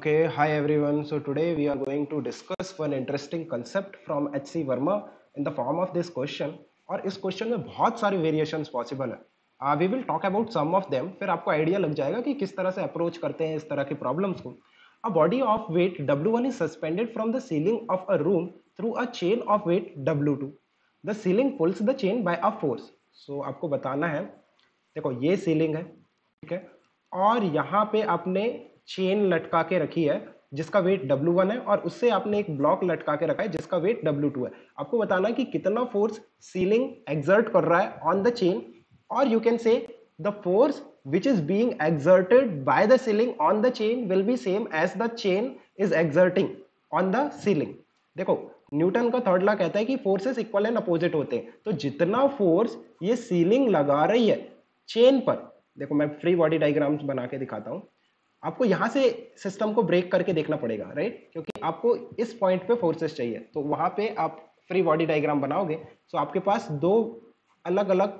Okay, hi everyone. So today we are going to discuss one interesting concept from H.C. Verma in the form of this question. और इस question में बहुत सारी variations possible है we will talk about some of them फिर आपको idea लग जाएगा कि किस तरह से अप्रोच करते हैं इस तरह के प्रॉब्लम्स को a body of weight W1 is suspended from the ceiling of a room through a chain of weight W2. The ceiling pulls the chain by a force. So आपको बताना है देखो ये सीलिंग है ठीक है और यहाँ पे आपने चेन लटका के रखी है, जिसका वेट W1 है और उससे आपने एक ब्लॉक लटका के रखा है, जिसका वेट W2 है। आपको बताना कि कितना फोर्स सीलिंग एक्सर्ट कर रहा है ऑन द चेन और you can say the force which is being exerted by the ceiling on the chain will be same as the chain is exerting on the ceiling देखो, Newton का third law कहता है कि forces equal and opposite होते हैं। तो जितना force ये सीलिंग लगा रही है चेन पर, देखो मैं फ्री बॉडी डायग्राम्स बना के दिखाता हूँ। आपको यहाँ से सिस्टम को ब्रेक करके देखना पड़ेगा राइट क्योंकि आपको इस पॉइंट पे फोर्सेस चाहिए। तो वहाँ पे आप फ्री बॉडी डायग्राम बनाओगे तो आपके पास दो अलग अलग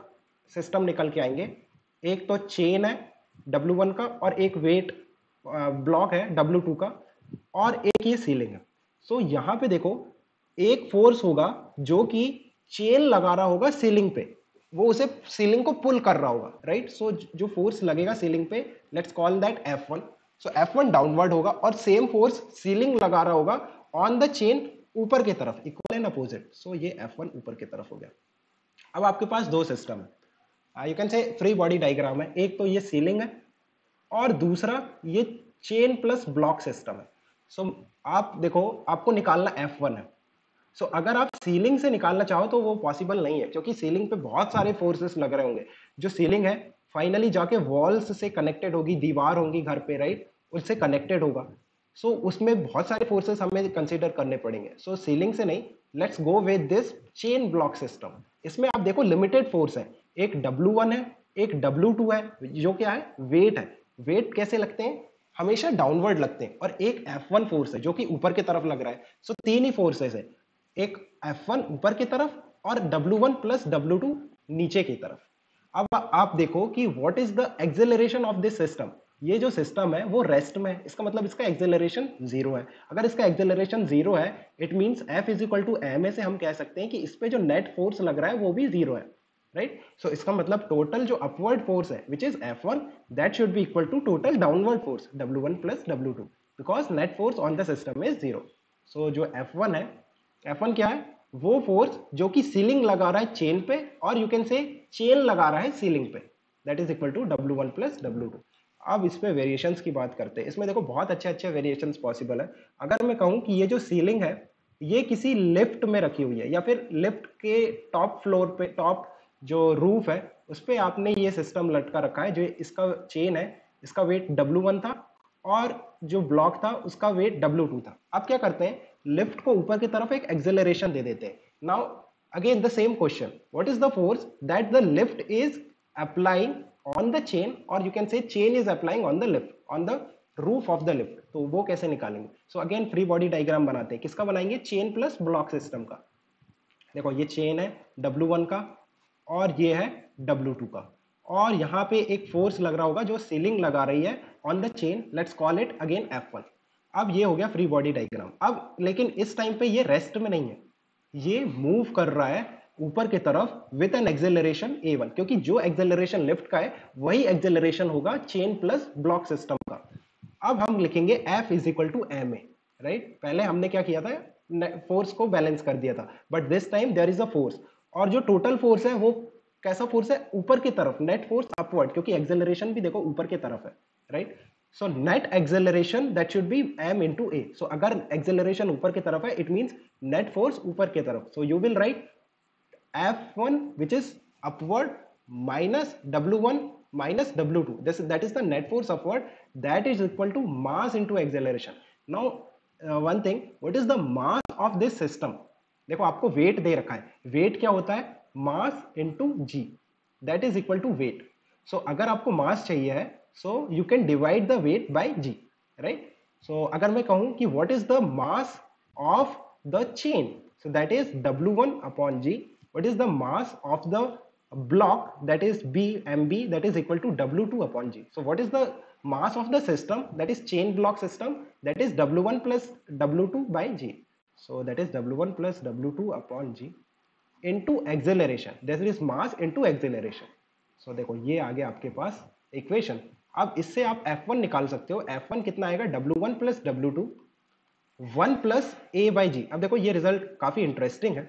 सिस्टम निकल के आएँगे। एक तो चेन है W1 का, और एक वेट ब्लॉक है W2 का, और एक ये सीलिंग है। सो यहाँ पे देखो, एक फोर्स होगा जो कि चेन लगा रहा होगा सीलिंग पे। वो उसे सीलिंग को पुल कर रहा होगा राइट सो जो फोर्स लगेगा सीलिंग पे let's call that F1 so F1 downward होगा और सेम फोर्स सीलिंग लगा रहा होगा ऑन द चेन ऊपर की तरफ़ इक्वल एंड अपोजिट सो ये F1 ऊपर की तरफ़ हो गया। अब आपके पास दो सिस्टम है। You can say free body diagram है। एक तो ये सीलिंग है और दूसरा ये चेन प्लस ब्लॉक सिस्टम है। सो so, आप देखो आपको निकालना एफ़ वन है। सो so, अगर आप सीलिंग से निकालना चाहो तो वो पॉसिबल नहीं है क्योंकि सीलिंग पे बहुत सारे फोर्सेस लग रहे होंगे। जो सीलिंग है फाइनली जाके वॉल्स से कनेक्टेड होगी दीवार होंगी घर पे राइट उससे कनेक्टेड होगा। सो so, उसमें बहुत सारे फोर्सेस हमें कंसिडर करने पड़ेंगे। सो so, सीलिंग से नहीं let's go with this chain block system इसमें आप देखो लिमिटेड फोर्स है। एक W1 है एक W2 है जो क्या है? वेट है। वेट कैसे लगते हैं? हमेशा डाउनवर्ड लगते हैं। और एक F1 फोर्स है जो कि ऊपर की तरफ़ लग रहा है। सो so, तीन ही फोर्सेस है। एक F1 ऊपर की तरफ़ और W1 प्लस W2 नीचे की तरफ़। अब आप देखो कि what is the acceleration of this system ये जो सिस्टम है वो रेस्ट में है। इसका मतलब इसका एक्सेलरेशन ज़ीरो है। अगर इसका एक्सेलरेशन ज़ीरो है it means F is equal to m a से हम कह सकते हैं कि इस पे जो नेट फोर्स लग रहा है वो भी ज़ीरो है। Right right? सो so, इसका मतलब टोटल जो अपवर्ड फोर्स है which is F1 that should be equal to total downward force W1 plus W2 because net force on the system is zero so जो F1 है F1 क्या है? वो force जो कि सीलिंग लगा रहा है चेन पे और यू कैन से चेन लगा रहा है सीलिंग पे। That is equal to W one plus W two अब इस पे वेरिएशंस की बात करते हैं। इसमें देखो बहुत अच्छे अच्छे वेरिएशंस पॉसिबल है। अगर मैं कहूँ कि ये जो सीलिंग है, ये किसी लिफ्ट में रखी हुई है या फिर लिफ्ट के टॉप फ्लोर पे टॉप जो रूफ है, उस पर आपने ये सिस्टम लटका रखा है। जो इसका चेन है, इसका वेट W1 था और जो ब्लॉक था, उसका वेट W2 था। अब क्या करते हैं? लिफ्ट को ऊपर की तरफ़ एक एक्सेलरेशन दे देते हैं। Now again the same question what is the force that the lift is applying on the chain और you can say chain is applying on the lift on the roof of the lift तो वो कैसे निकालेंगे? So again free body diagram बनाते हैं। किसका बनाएँगे? Chain plus block system का। देखो, ये चेन है W1 का, और ये है W2 का। और यहाँ पे एक फोर्स लग रहा होगा जो सीलिंग लगा रही है on the chain let's call it again F1 अब ये हो गया फ्री बॉडी डायग्राम अब लेकिन इस टाइम पे ये रेस्ट में नहीं है। ये मूव कर रहा है ऊपर की तरफ़ विथ एन एक्सेलरेशन a1 क्योंकि जो एक्सेलरेशन लिफ्ट का है, वही एक्सेलरेशन होगा चेन प्लस ब्लॉक सिस्टम का। अब हम लिखेंगे F is equal to m a right पहले हमने क्या किया था? फोर्स को बैलेंस कर दिया था। But this time there is a force और जो टोटल फोर्स है, वो कैसा फोर्स है? ऊपर की तरफ़। नेट फोर्स अपवर्ड क्योंकि एक्सेलरेशन भी देखो ऊपर की तरफ़ है right so net acceleration that should be m into a so अगर एक्सेलरेशन ऊपर की तरफ़ है इट मीन्स नेट फोर्स ऊपर की तरफ़. So you will write F one which is upward minus W one minus W two this that is the net force upward that is equal to mass into acceleration now one thing what is the mass of this system देखो, आपको wait दे रखा है। Wait क्या होता है? Mass into g that is equal to weight so अगर आपको mass चाहिए है so you can divide the weight by g right so अगर मैं कहूँ कि what is the mass of the chain so that is W one upon g what is the mass of the block that is b m b that is equal to W two upon g so what is the mass of the system that is chain block system that is W one plus W two by g so that is W one plus W two upon g into acceleration that is mass into acceleration so देखो, ये आगे आपके पास equation अब इससे आप F1 निकाल सकते हो। F1 कितना आएगा? W1 plus W two one plus a by g अब देखो, ये रिज़ल्ट काफ़ी इंटरेस्टिंग है।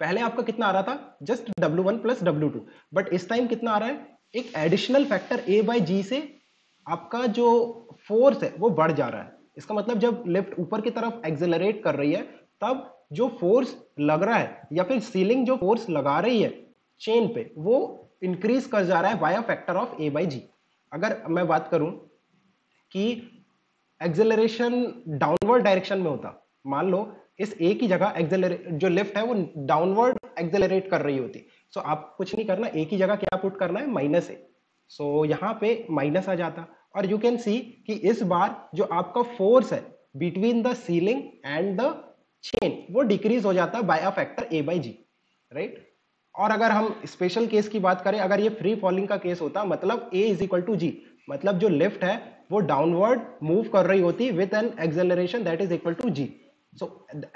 पहले आपका कितना आ रहा था? Just W one plus W two but इस टाइम कितना आ रहा है? एक additional factor a by g से आपका जो फोर्स है, वो बढ़ जा रहा है। इसका मतलब जब लिफ्ट ऊपर की तरफ़ एक्सेलरेट कर रही है, तब जो फोर्स लग रहा है, या फिर सीलिंग जो फोर्स लगा रही है चेन पे, वो इंक्रीज कर जा रहा है by a factor of a by g अगर मैं बात करूँ कि एक्सेलरेशन डाउनवर्ड डायरेक्शन में होता मान लो इस ए की जगह एक्सेलरेट जो लिफ्ट है वो डाउनवर्ड एक्सेलरेट कर रही होती। सो so, आप कुछ नहीं करना ए की जगह क्या पुट करना है? माइनस ए सो यहाँ पे माइनस आ जाता। और यू कैन सी कि इस बार जो आपका फोर्स है between the ceiling and the chain वो डिक्रीज हो जाता है by a factor a by g right और अगर हम स्पेशल केस की बात करें, अगर ये फ्री फॉलिंग का केस होता मतलब a is equal to g मतलब जो लिफ्ट है, वो डाउनवर्ड मूव कर रही होती with an acceleration that is equal to g so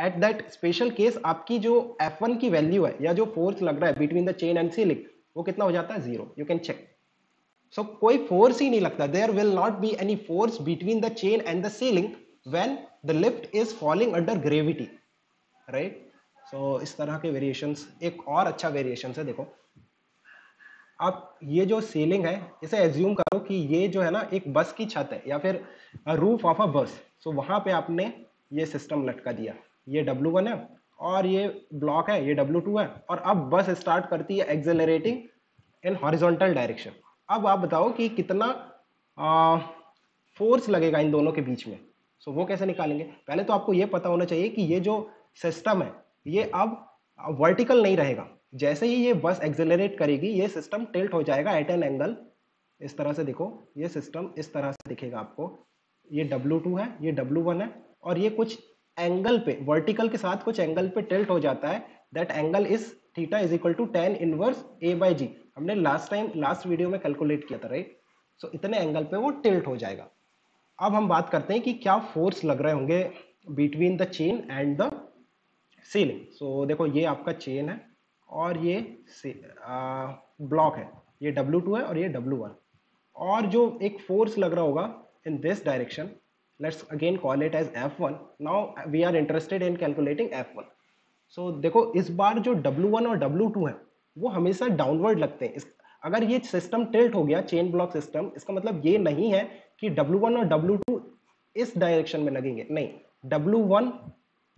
at that special case आपकी जो F1 की वैल्यू है, या जो फोर्स लग रहा है between the chain and ceiling वो कितना हो जाता है? Zero you can check so कोई फोर्स ही नहीं लगता. There will not be any force between the chain and the ceiling when the lift is falling under gravity right so so, इस तरह के वेरिएशंस एक और अच्छा वेरिएशन है देखो। आप ये जो सीलिंग है इसे एज्यूम करो कि ये जो है ना एक बस की छत है या फिर रूफ ऑफ़ अ बस सो वहाँ पे आपने ये सिस्टम लटका दिया। ये W1 है और ये ब्लॉक है ये W2 है और अब बस स्टार्ट करती है एक्सेलरेटिंग इन हॉरिजॉन्टल डायरेक्शन अब आप बताओ कि कितना आ, फोर्स लगेगा इन दोनों के बीच में। सो so, वो कैसे निकालेंगे? पहले तो आपको ये पता होना चाहिए कि ये जो सिस्टम है ये अब वर्टिकल नहीं रहेगा। जैसे ही ये बस एक्सेलरेट करेगी ये सिस्टम टिल्ट हो जाएगा एट एन एंगल इस तरह से देखो ये सिस्टम इस तरह से दिखेगा आपको। ये W2 है ये W1 है और ये कुछ एंगल पे वर्टिकल के साथ कुछ एंगल पे टिल्ट हो जाता है। That angle is theta is equal to tan inverse a by g हमने लास्ट टाइम लास्ट वीडियो में कैलकुलेट किया था राइट सो so, इतने एंगल पे वो टिल्ट हो जाएगा। अब हम बात करते हैं कि क्या फोर्स लग रहे होंगे between the chain and the ceiling so देखो, ये आपका चेन है और ये ब्लॉक है। ये W2 है और ये W1 और जो एक फोर्स लग रहा होगा in this direction let's again call it as F1 now we are interested in calculating F1 so देखो, इस बार जो W1 और W2 है, वो हमेशा डाउनवर्ड लगते हैं। अगर ये सिस्टम टिल्ट हो गया चेन ब्लॉक सिस्टम इसका मतलब ये नहीं है कि W1 और W2 इस डायरेक्शन में लगेंगे। नहीं W1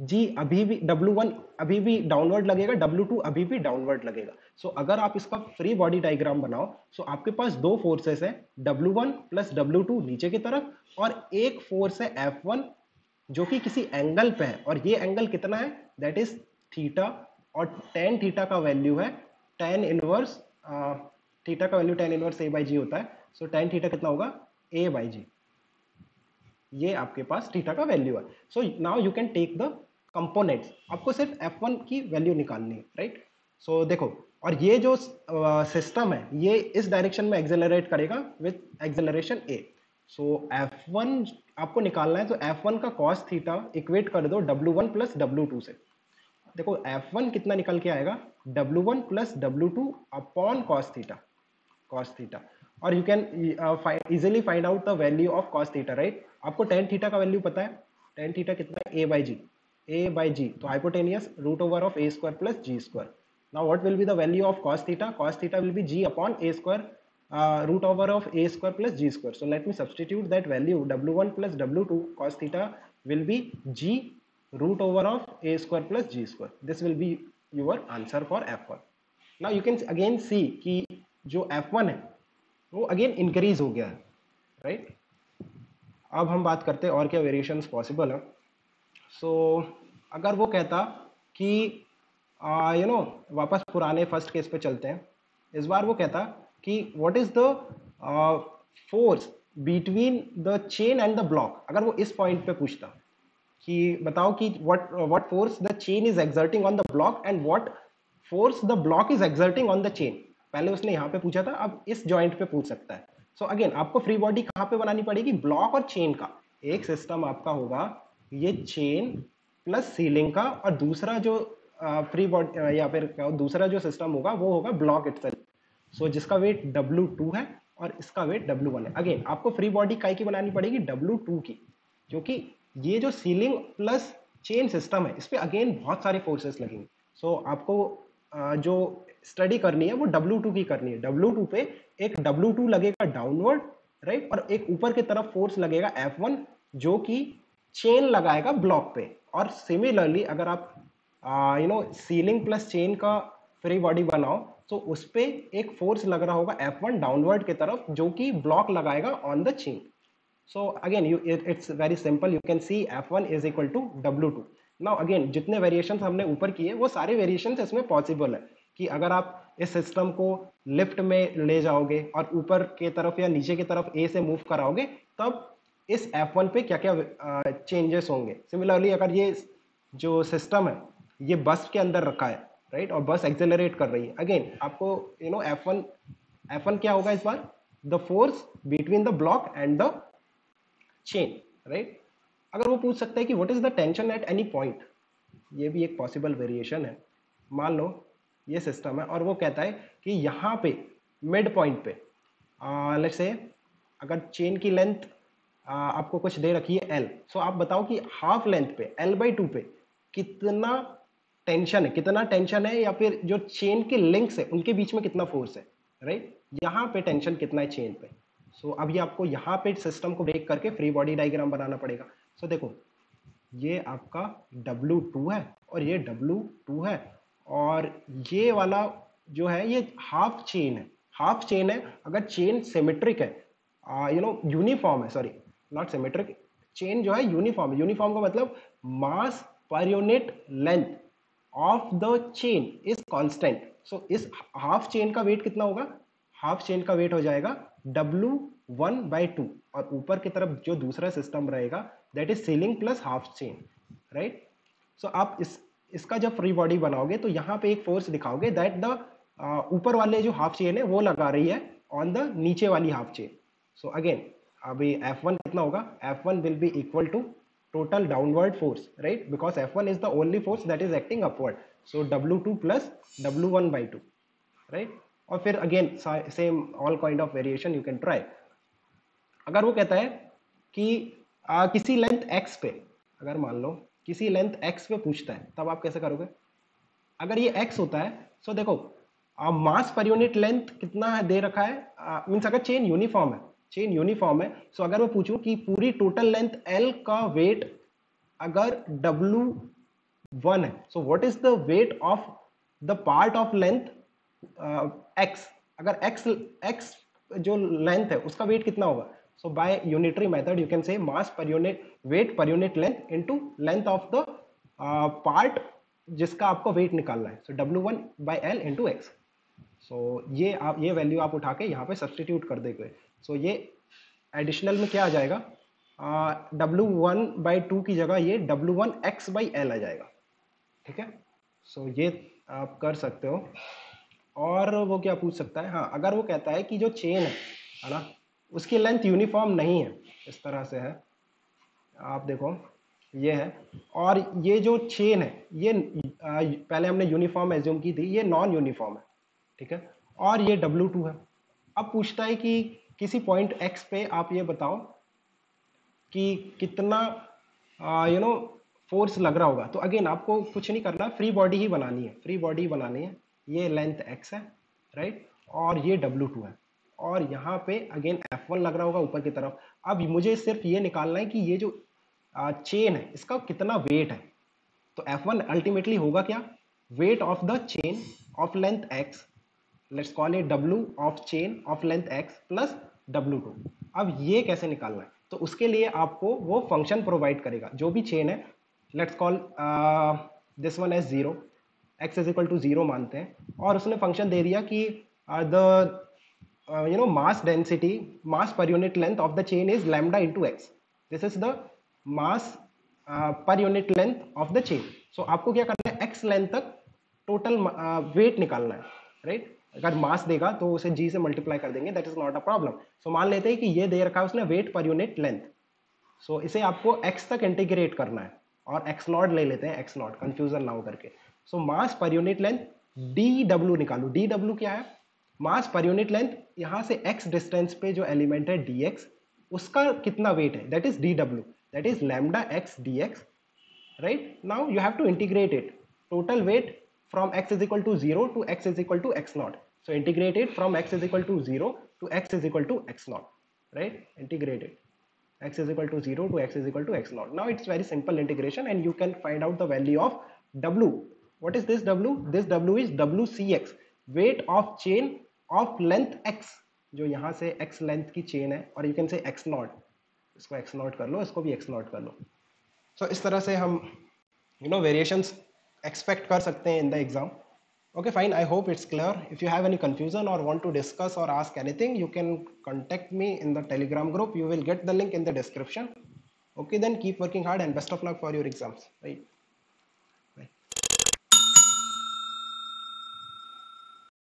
जी अभी भी W1 अभी भी डाउनवर्ड लगेगा W2 अभी भी डाउनवर्ड लगेगा। सो so, अगर आप इसका फ्री बॉडी डायग्राम बनाओ सो so आपके पास दो फोर्सेस है W1 वन प्लस W2 नीचे की तरफ़ और एक फोर्स है F1 जो कि किसी एंगल पे है। और ये एंगल कितना है? दैट इज़ थीटा और टेन थीटा का वैल्यू है। टेन इनवर्स थीटा का value tan inverse a by g होता है। सो टेन थीटा कितना होगा? ए बाई जी ये आपके पास थीटा का वैल्यू है। So now you can take the components आपको सिर्फ़ F1 की वैल्यू निकालनी है राइट सो so, देखो और ये जो सिस्टम है ये इस डायरेक्शन में एक्सेलरेट करेगा with acceleration A so F1 आपको निकालना है तो F1 का कॉस थीटा इक्वेट कर दो W1 वन प्लस डब्ल्यू से। देखो F1 कितना निकल के आएगा? W1 one plus W two upon cos theta cos theta और you can easily find out the value of cos theta right आपको टेन थीटा का वैल्यू पता है? टेन थीटा कितना? ए by ji A by g तो hypotenuse root over of a square plus g square now what will be the value of cos theta cos theta will be g upon a square uh, root over of a square plus g square so let me substitute that value w1 plus w2 cos theta will be g root over of a square plus g square this will be your answer for f1 now you can again see कि जो f1 है वो again increase हो गया है right अब हम बात करते हैं और क्या वेरिएशन पॉसिबल है सो so, अगर वो कहता कि यू नो वापस पुराने फ़र्स्ट केस पे चलते हैं इस बार वो कहता कि what is the force between the chain and the block अगर वो इस पॉइंट पे पूछता कि बताओ कि what what force the chain is exerting on the block and what force the block is exerting on the chain पहले उसने यहाँ पे पूछा था अब इस जॉइंट पे पूछ सकता है। सो so अगेन आपको फ्री बॉडी कहाँ पे बनानी पड़ेगी? ब्लॉक और चेन का। एक सिस्टम आपका होगा ये चेन प्लस सीलिंग का और दूसरा जो फ्री बॉडी या फिर दूसरा जो सिस्टम होगा वो होगा ब्लॉक इट सो जिसका वेट डब्ल्यू टू है और इसका वेट डब्ल्यू वन है. अगेन आपको फ्री बॉडी काई की बनानी पड़ेगी डब्ल्यू टू की क्योंकि ये जो सीलिंग प्लस चेन सिस्टम है इस पर अगेन बहुत सारे फोर्सेस लगेंगे. सो so, आपको जो स्टडी करनी है वो डब्ल्यू टू की करनी है. डब्ल्यू टू पे एक डब्ल्यू टू लगेगा डाउनवर्ड राइट और एक ऊपर की तरफ़ फोर्स लगेगा एफ़ वन जो कि चेन लगाएगा ब्लॉक पे। और सिमिलरली अगर आप you know ceiling plus chain का फ्री बॉडी बनाओ तो उस पर एक फोर्स लग रहा होगा एफ़ वन डाउनवर्ड की तरफ़, जो कि ब्लॉक लगाएगा on the chain so again you it's very simple you can see F one is equal to W two now again जितने वेरिएशन हमने ऊपर किए, वो सारे वेरिएशन इसमें पॉसिबल है कि अगर आप इस सिस्टम को लिफ्ट में ले जाओगे और ऊपर के तरफ़ या नीचे की तरफ़ ए से मूव कराओगे, तब इस F1 पे क्या क्या चेंजेस होंगे? सिमिलरली अगर ये जो सिस्टम है, ये बस के अंदर रखा है राइट और बस एक्सेलरेट कर रही है। अगेन आपको you know F one F one क्या होगा इस बार? The force between the block and the chain right अगर वो पूछ सकता है कि what is the tension at any point ये भी एक पॉसिबल वेरिएशन है। मान लो, ये सिस्टम है, और वो कहता है कि यहाँ पे मिड पॉइंट पे लेट्स से अगर चेन की लेंथ आपको कुछ दे रखी है एल सो आप बताओ कि हाफ़ लेंथ पे एल बाई टू पे कितना टेंशन है? कितना टेंशन है या फिर जो चेन के लिंक्स है उनके बीच में कितना फोर्स है? राइट यहाँ पे टेंशन कितना है चेन पे? सो so, अभी आपको यहाँ पे सिस्टम को ब्रेक करके फ्री बॉडी डायग्राम बनाना पड़ेगा। सो so, देखो ये आपका W2 है और ये W2 है और ये वाला जो है ये हाफ़ चेन है। हाफ़ चेन है अगर चेन सिमेट्रिक है यू नो यूनिफॉर्म है सॉरी नॉट सिमेट्रिक चेन जो है यूनिफॉर्म यूनिफॉर्म का मतलब mass per unit length of the chain is constant so इस हाफ़ चेन का वेट कितना होगा? हाफ़ चेन का वेट हो जाएगा W वन बाई टू और ऊपर की तरफ़ जो दूसरा सिस्टम रहेगा that is ceiling plus half chain right so आप इस, इसका जब फ्री बॉडी बनाओगे तो यहाँ पे एक फोर्स दिखाओगे दैट द ऊपर वाले जो हाफ़ चेन है, वो लगा रही है ऑन द नीचे वाली हाफ़ चेन सो अगेन अभी F1 कितना होगा? F1 will be equal to total downward force right? Because f1 is the only force that is acting upward. So w2 plus w1 by 2 right? और फिर again same all kind of variation you can try अगर वो कहता है कि आ, किसी length x पे अगर मान लो किसी लेंथ x पे पूछता है तब आप कैसे करोगे? अगर ये x होता है सो so देखो मास पर यूनिट लेंथ कितना है दे रखा है? मीन्स अगर चेन यूनिफॉर्म है चेन यूनिफॉर्म है। सो अगर मैं पूछूँ कि पूरी टोटल लेंथ एल का वेट अगर डब्लू वन है so what is the weight of the part of length X अगर एक्स एक्स जो लेंथ है, उसका वेट कितना होगा? So by unitary method you can say mass per unit weight per unit length into length of the part जिसका आपको weight निकालना है। So W one by L into X so ये आप, ये वैल्यू आप उठा के यहाँ पे सब्सटीट्यूट कर देंगे। सो so, ये एडिशनल में क्या आ जाएगा? डब्ल्यू वन बाई टू की जगह ये W one X by L आ जाएगा। ठीक है? सो so, ये आप कर सकते हो। और वो क्या पूछ सकता है? हाँ अगर वो कहता है कि जो चेन है है ना उसकी लेंथ यूनिफॉर्म नहीं है इस तरह से है। आप देखो ये है। और ये जो चेन है ये आ, पहले हमने यूनिफॉर्म एज्यूम की थी ये नॉन यूनिफॉर्म है। ठीक है? और ये डब्लू टू है। अब पूछता है कि किसी पॉइंट एक्स पे आप ये बताओ कि कितना यू नो फोर्स लग रहा होगा। तो अगेन आपको कुछ नहीं करना फ्री बॉडी ही बनानी है। फ्री बॉडी बनानी है। ये लेंथ एक्स है राइट और ये डब्ल्यू टू है। और यहाँ पे अगेन एफ़ वन लग रहा होगा ऊपर की तरफ़। अब मुझे सिर्फ़ ये निकालना है कि ये जो चेन है, इसका कितना वेट है? तो एफ़ वन अल्टीमेटली होगा क्या? Weight of the chain of length X let's call it W of chain of length X plus W two अब ये कैसे निकालना है? तो उसके लिए आपको वो फ़ंक्शन प्रोवाइड करेगा। जो भी चेन है let's call this one as zero X is equal to zero मानते हैं। और उसने फ़ंक्शन दे दिया कि the you know mass density mass per unit length of the chain is lambda into X this is the mass per unit length of the chain so आपको क्या करना है? एक्स लेंथ तक टोटल वेट uh, निकालना है right right? अगर मास देगा तो उसे जी से मल्टीप्लाई कर देंगे that is not a problem so मान लेते हैं कि ये दे रखा है उसने wait per unit length so इसे आपको एक्स तक इंटीग्रेट करना है और एक्स नॉट ले लेते हैं एक्स नॉट कंफ्यूजन ना हो करके. So mass per unit length D W निकालो. डी डब्ल्यू क्या है? मास पर यूनिट लेंथ यहाँ से एक्स डिस्टेंस पे जो एलिमेंट है डी एक्स उसका कितना वेट है? That is D W that is lambda X D X right now you have to integrate it total weight from x is equal to 0 to x is equal to x naught. So integrate it from x is equal to 0 to x is equal to x naught, right? Integrate it. x is equal to 0 to x is equal to x naught. Now it's very simple integration and you can find out the value of w. What is this w? This w is wcx, weight of chain of length x. जो यहाँ से x length की chain है और you can say x naught. इसको x naught कर लो, इसको भी x naught कर लो. So इस तरह से हम you know variations expect कर सकते हैं in the exam. Okay, fine. I hope it's clear. If you have any confusion or want to discuss or ask anything, you can contact me in the Telegram group. You will get the link in the description. Okay, then keep working hard and best of luck for your exams. Right.